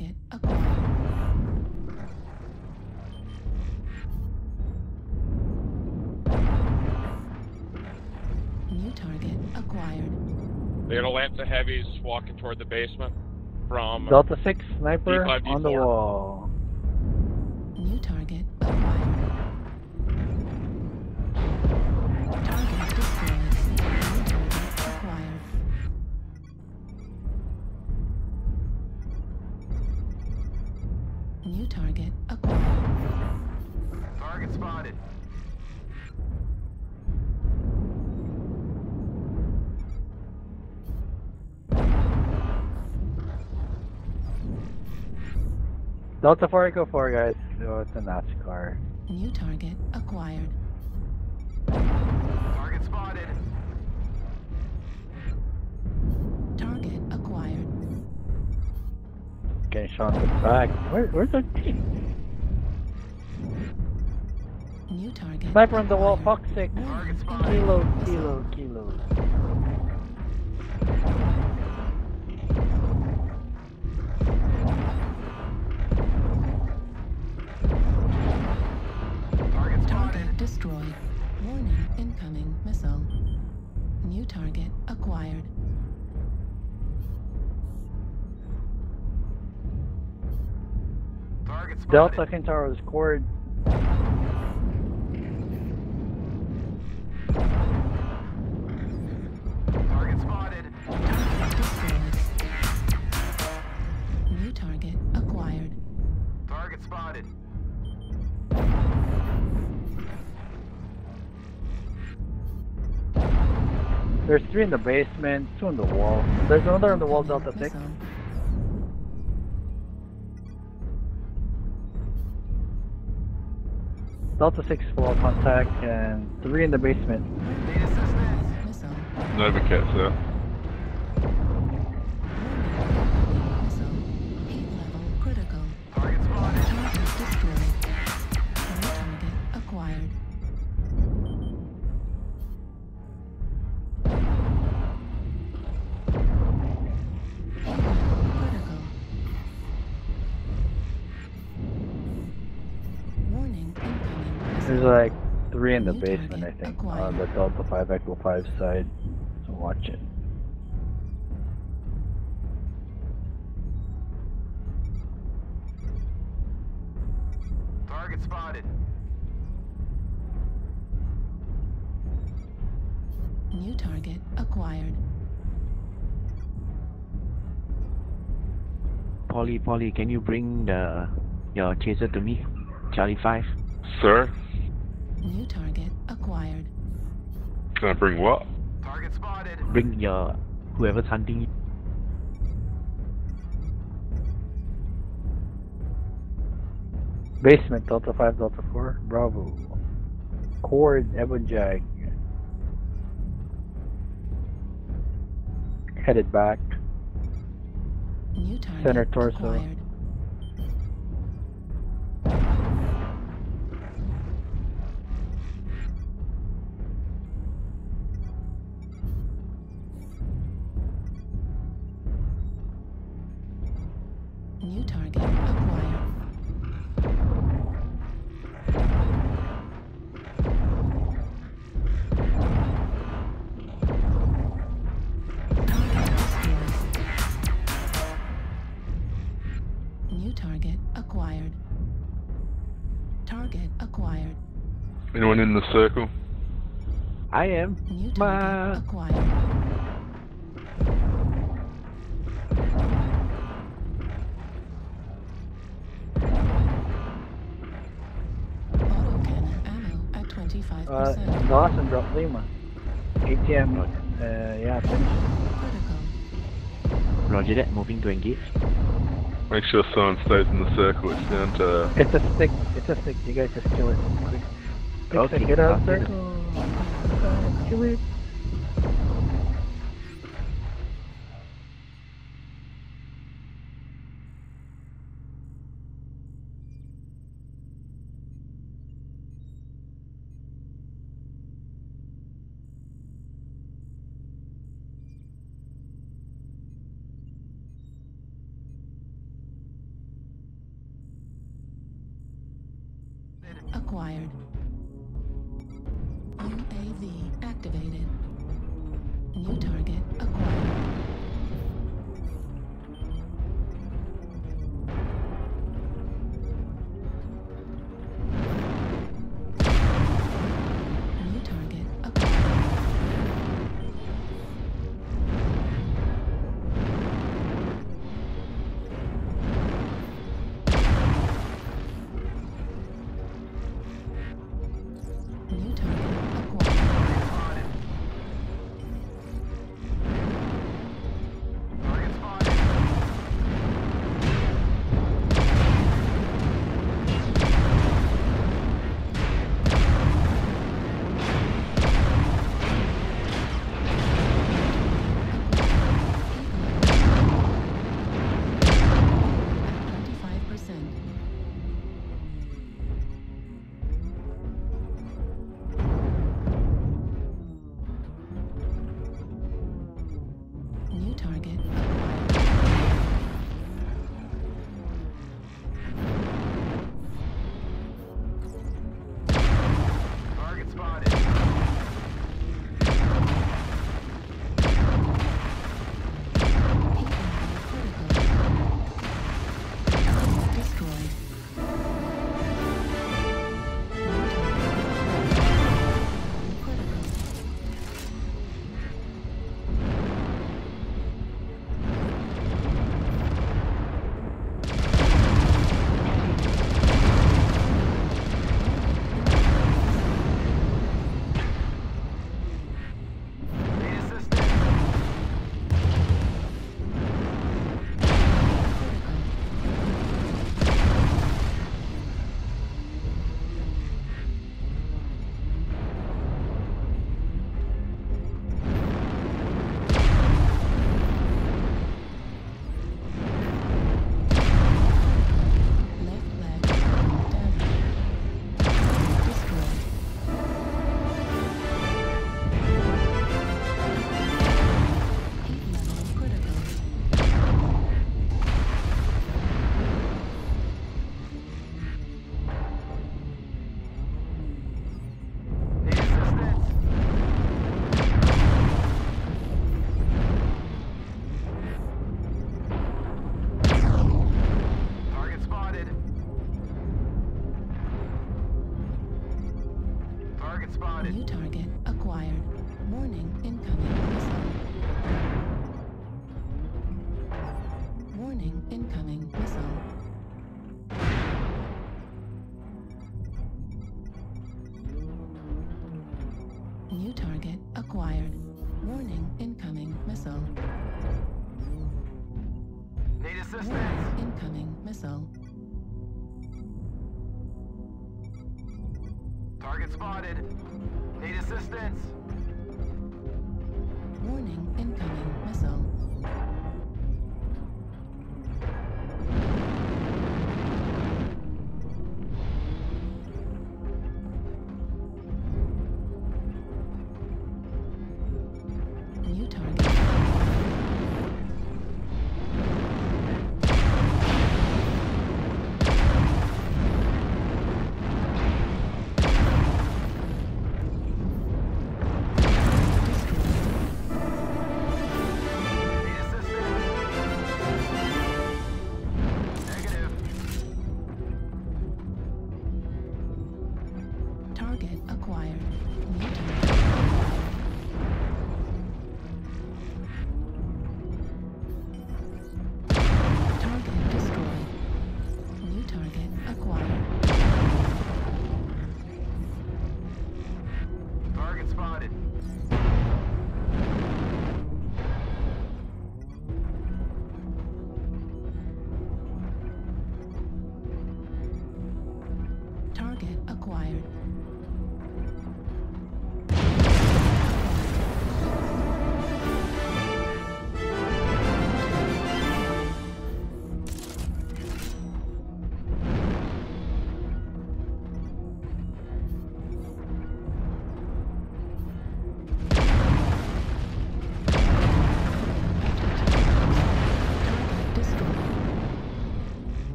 target acquired. New target acquired. They got a lance of heavies walking toward the basement from Delta 6 sniper D5, on the wall. New target acquired. New target acquired. Target spotted. Delta 4 Echo 4 guys. Oh, it's a NASCAR. New target acquired. Target spotted. Shot in the back. Where, where's the team? New target. Sniper on the wall, fuck sake. Kilo, kilo, kilo. Target spotted. Target destroyed. Warning, incoming missile. New target acquired. Target spotted. Delta Kintaro scored. Target spotted. Target destroyed. New target acquired. Target spotted. There's three in the basement, two on the wall. There's another on the wall, Incoming Delta 6. Delta 6 wall contact, and three in the basement. Need assistance. Missile. Sir. Three in the New basement, I think, acquired. on the Delta 5 Echo 5 side. So watch it. Target spotted. New target acquired. Polly, Polly, can you bring the your chaser to me? Charlie 5. Sir, New target acquired. can I bring what? Target spotted. Bring your whoever's hunting you. Basement, Delta 5, Delta 4, Bravo. Cord, Ebon Jag. Headed back. New target Center torso. acquired. New target acquired. Target. New target acquired. Target acquired. Anyone in the circle? I am. New target acquired. 55%. drop nossa, dropped Lima. ATM, uh, yeah, finished. Roger that, moving to engage. Make sure someone stays in the circle, it's down to... Uh, it's a stick, it's a stick, you guys just kill it. Quick. Stick, okay. get out of circle. Kill it. acquired. UAV activated. New target acquired. New target acquired. Warning, incoming missile. Need assistance. Warning, incoming missile. Target spotted. Need assistance. Warning, incoming missile.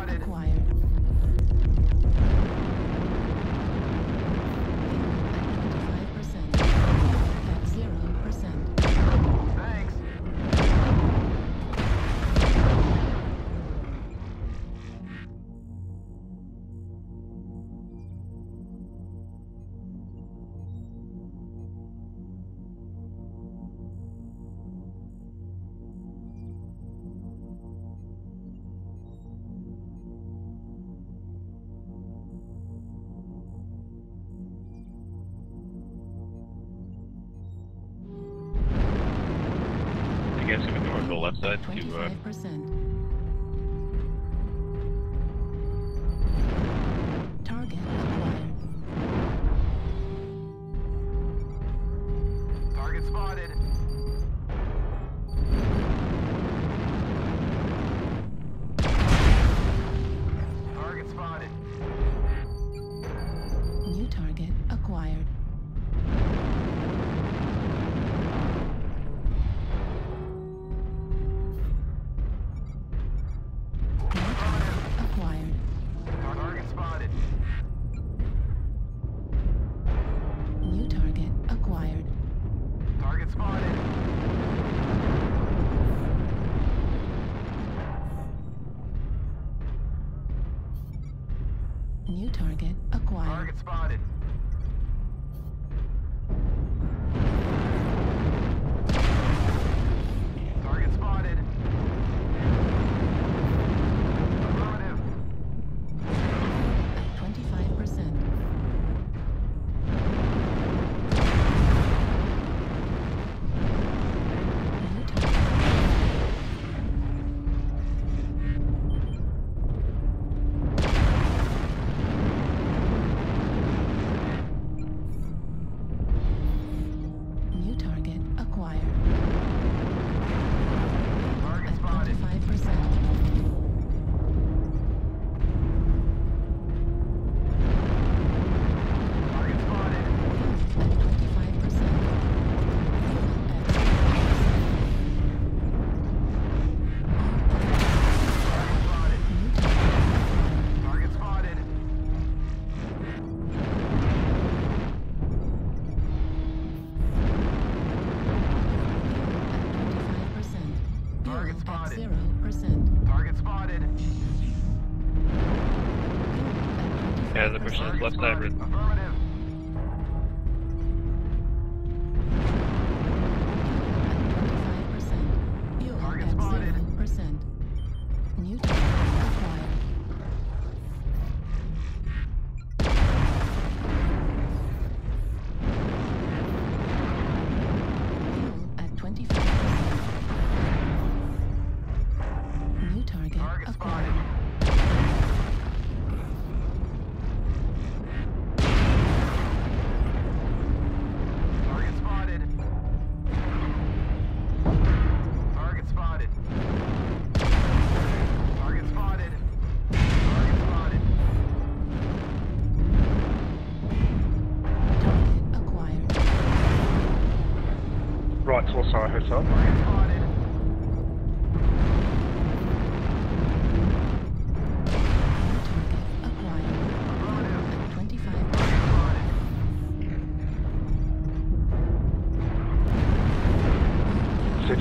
required. the left side to uh, Yeah, the person is left side.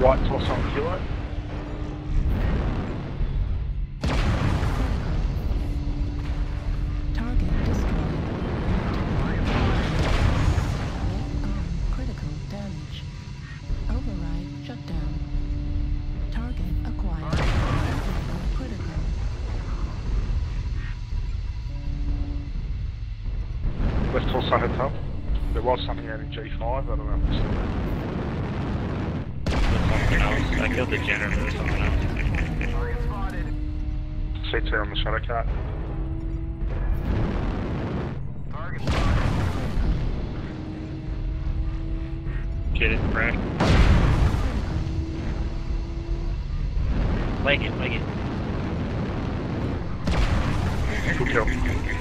Right torso on kilo. Target destroyed. Critical damage. Override shut down. Target acquired. Critical. Left torso heads up. There was something out in G5, I don't know. Someone else. I killed the janitor or someone else. Spotted. CT on the. Shit, it crashed. Leg it, leg it. Good kill.